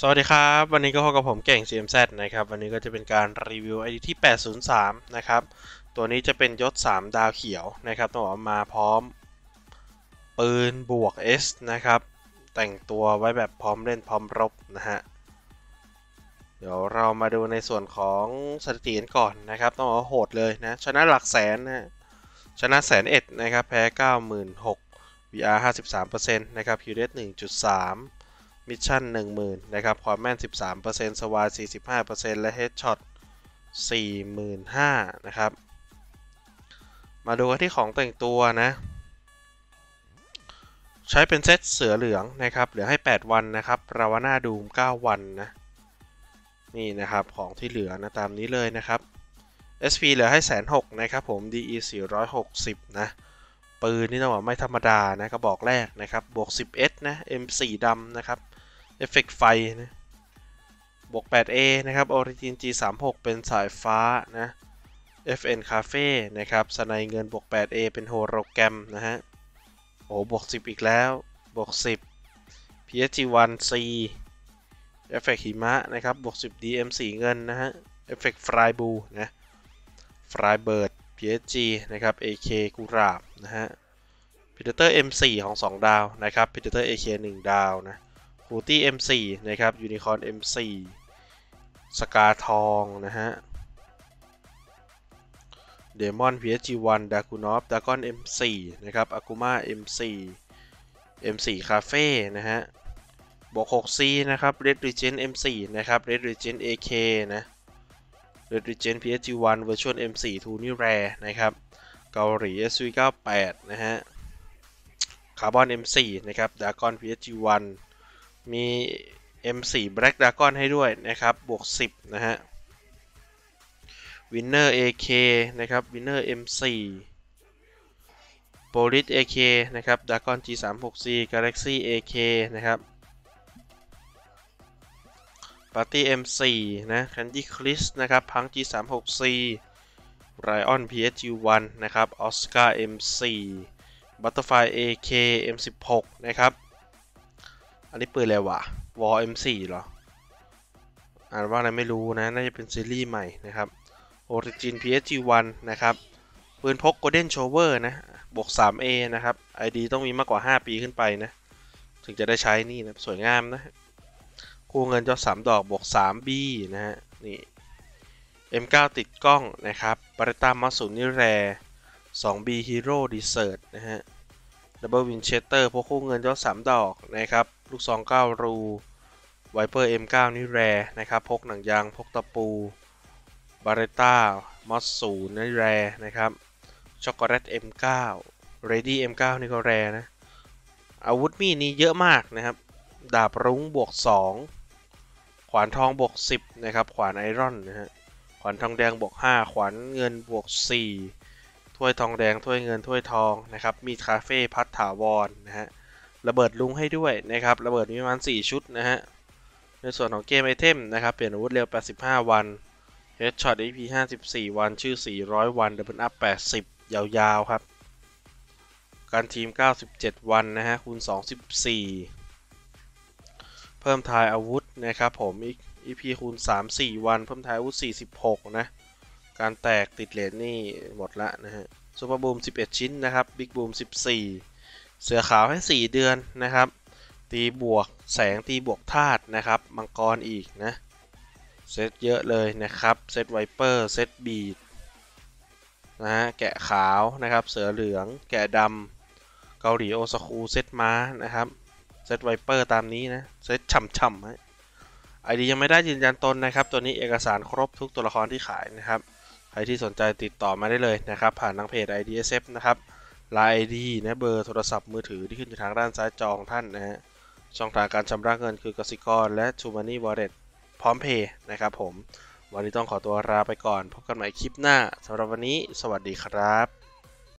สวัสดีครับ วันนี้ก็พบกับผมเก่ง CMZ นะครับ วันนี้ก็จะเป็นการรีวิว ID ที่ 803 นะครับ ตัวนี้จะเป็นยศ 3 ดาวเขียวนะครับต้องบอกมาพร้อม ปืนบวก S นะครับ แต่งตัวไว้แบบพร้อมเล่นพร้อมรบนะฮะ เดี๋ยวเรามาดูในส่วนของสถิติกันก่อนนะครับ ต้องบอกว่าโหดเลยนะ ชนะหลักแสนนะชนะแสนเอ็ดนะครับ แพ้ 96,000 VR 53%นะครับ QD 1.3 mission 10,000 นะครับ ความแม่น 13% survive 45%และ headshot 45,000นะครับ มาดูกันที่ของแต่งตัวนะ ใช้เป็นเซตเสือเหลืองนะครับ เหลือให้ 8 วันนะครับราวาน่าดูม 9 วันนะ นี่นะครับของที่เหลือนะตามนี้เลยนะครับ SP เหลือให้แสนหกนะครับผม DE 460 นะ ปืนนี่ต้องบอกไม่ธรรมดานะกระบอกแรกนะครับ บวก 10S นะ M4 ดำนะครับ เอฟเฟกไฟนะบวก 8A นะครับ Origin G36 เป็นสายฟ้านะ FN Cafe นะครับสไนเงินบวก 8A เป็นโฮโลแกรมนะฮะ โอ้บวก 10 อีกแล้ว บวก 10 PSG1C เอฟเฟกหิมะนะครับ บวก 10 DM4 เงินนะฮะ เอฟเฟกฟรายบูนะฟรายเบิร์ด PSG นะครับ AK กุราบนะฮะ Predator M4 ของ 2 ดาวนะครับ Predator AK 1 ดาวนะ คูตี้ M4 นะครับยูนิคอร์น M4 สกาทองนะฮะเดมอน PSG1 ดากูนอฟดากอน M4 นะครับอากูมา M4 M4 คาเฟ่นะฮะบวก 6C นะครับ Red Regent M4 นะครับ Red Regent AK นะ Red Regent PSG1 Virtual M4 ทูนี่แรนะครับ เกาหลี SV98 นะฮะ คาร์บอน M4 นะครับดากอน PSG1 มี M4 Black Dragon ให้ด้วยนะครับ บวก 10 นะฮะ Winner AK นะครับ Winner M4 Polis AK นะครับ Dragon G36C Galaxy AK นะครับ Party M4 นะ Candy Chris นะครับ Punk G36C Ryan PSG1 นะครับ Oscar M4 Butterfly AK M16 นะครับ อันนี้ปืนอะไรวะวอล M4 เหรอ อ่านว่าอะไรไม่รู้นะ น่าจะเป็นซีรีส์ใหม่นะครับ Origin PSG1 นะครับ ปืนพก Golden Shower นะ บวก 3A นะครับ ID ต้องมีมากกว่า 5 ปีขึ้นไปนะ ถึงจะได้ใช้นี่นะ สวยงามนะ คู่เงินจอ3ดอกบวก 3B นะฮะ นี่ M9 ติดกล้องนะครับบาร์ต้ามัสซูนิแร 2B Hero Desert นะฮะดับเบิลวินเชสเตอร์พวกคู่เงินยอด3ดอกนะครับ ลูกซอง9รูไวเปอร์ M9 นี่แรนะครับ พกหนังยาง พกตะปูบาร์เรต้ามอสสูนี่แรนะครับ ช็อกโกแลต M9 เรดี้ M9 นี่ก็แรนะ อาวุธมีนี้เยอะมากนะครับ ดาบรุ้งบวก 2 ขวานทองบวก 10 นะครับ ขวานไอรอนนะฮะ ขวานทองแดงบวก 5 ขวานเงินบวก 4 ถ้วยทองแดง ถ้วยเงิน ถ้วยทองนะครับ มีคาเฟ่พัดถาวรนะฮะ ระเบิดลุงให้ด้วยนะครับระเบิดมีประมาณ 4 ชุดนะฮะในส่วนของเกมไอเทมนะครับเปลี่ยนอาวุธเร็ว 85 วัน Headshot EP 54 วันชื่อ 400 วัน Double Up 80 ยาวๆครับ การทีม 97 วันนะฮะคูณ 214 เพิ่มทายอาวุธนะครับผม EP คูณ 3-4 วัน เพิ่มทายอาวุธ 46 นะ การแตกติดเลนนี่หมดละนะฮะSuper Boom 11 ชิ้นนะครับ Big Boom 14 เสือขาวให้ 4 เดือนนะครับ ตีบวกแสงตีบวกธาตุนะครับ มังกรอีกนะ เซตเยอะเลยนะครับ เซต Viper เซตบีดนะฮะ แกะขาวนะครับ เสือเหลือง แกะดำเกาหลีโอซาคูเซตม้านะครับ เซต Viper ตามนี้นะ เซตช่ำๆฮะ ID ยังไม่ได้ยืนยันตนนะครับ ตัวนี้เอกสารครบทุกตัวละครที่ขายนะครับ ใครที่สนใจติดต่อมาได้เลยนะครับ ผ่านทางเพจ IDSF นะครับ ลาย ID นะเบอร์โทรศัพท์มือถือที่ขึ้นอยู่ทางด้านซ้ายจอของท่านนะฮะช่องทางการชำระเงินคือกสิกร และชูมานี่วอลเล็ตพร้อมเพย์นะครับผม วันนี้ต้องขอตัวลาไปก่อน พบกันใหม่คลิปหน้าสำหรับวันนี้ สวัสดีครับ